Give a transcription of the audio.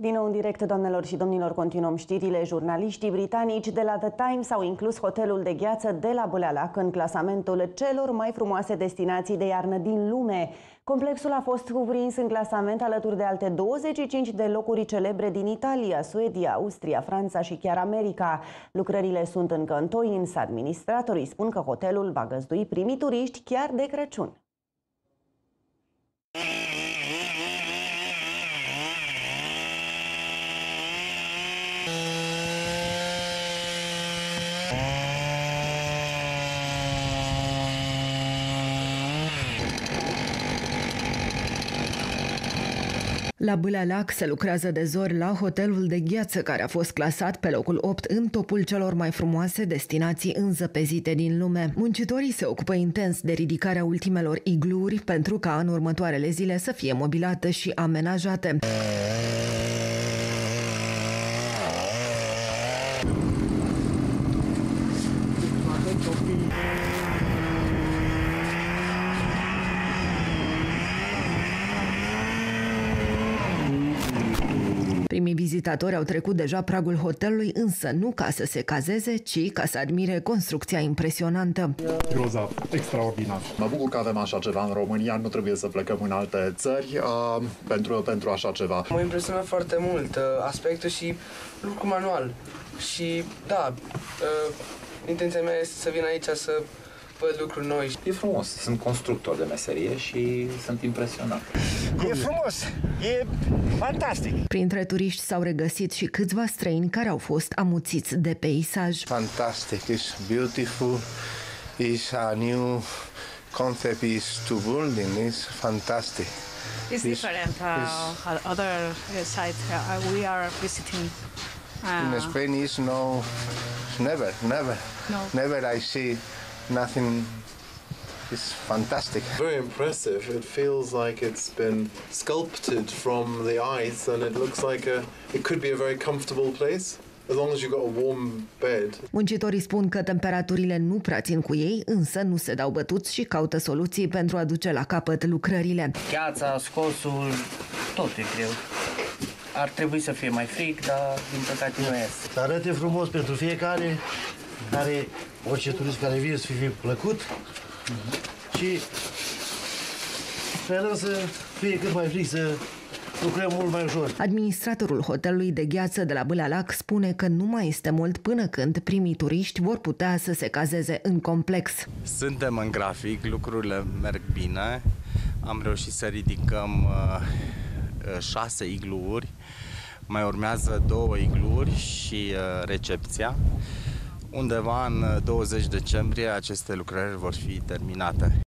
Din nou în direct, doamnelor și domnilor, continuăm știrile. Jurnaliștii britanici de la The Times au inclus hotelul de gheață de la Bulealac în clasamentul celor mai frumoase destinații de iarnă din lume. Complexul a fost cuprins în clasament alături de alte 25 de locuri celebre din Italia, Suedia, Austria, Franța și chiar America. Lucrările sunt încă întoi, însă administratorii spun că hotelul va găzdui primii turiști chiar de Crăciun. La Bâlealac se lucrează de zori la hotelul de gheață care a fost clasat pe locul 8 în topul celor mai frumoase destinații înzăpezite din lume. Muncitorii se ocupă intens de ridicarea ultimelor igluri pentru ca în următoarele zile să fie mobilate și amenajate. Primii vizitatori au trecut deja pragul hotelului, însă nu ca să se cazeze, ci ca să admire construcția impresionantă. Grozav, extraordinar. Mă bucur că avem așa ceva în România, nu trebuie să plecăm în alte țări uh, pentru, pentru așa ceva. Mă impresionat foarte mult uh, aspectul și lucru manual. Și da, uh, intenția mea este să vin aici să văd lucruri noi. E frumos, sunt constructor de meserie și sunt impresionat. E frumos, e fantastic. Printre turiști s-au regăsit și câțiva străini care au fost amuțiți de peisaj. Fantastic, it's beautiful, it's a new concept is to building, it's fantastic. It's different uh, other sites uh, we are visiting. In Uh, Spain is no, never, never, No. never I see nothing. It's fantastic. Very impressive. It feels like it's been sculpted from the ice, and it looks like a. It could be a very comfortable place as long as you've got a warm bed. Muncitorii spun că temperaturile nu prea țin cu ei, însă nu se dau bătuți și caută soluții pentru a duce la capăt lucrările. Gheața, scosul, tot e greu. Ar trebui să fie mai frig, dar din păcate nu este. Să arate frumos pentru fiecare, care, orice turist care vine să fie plăcut și sperăm să fie cât mai frig, să lucrăm mult mai ușor. Administratorul hotelului de gheață de la Bâlealac spune că nu mai este mult până când primii turiști vor putea să se cazeze în complex. Suntem în grafic, lucrurile merg bine. Am reușit să ridicăm uh, uh, șase igluuri, mai urmează două igluri și uh, recepția. Undeva în uh, 20 decembrie aceste lucrări vor fi terminate.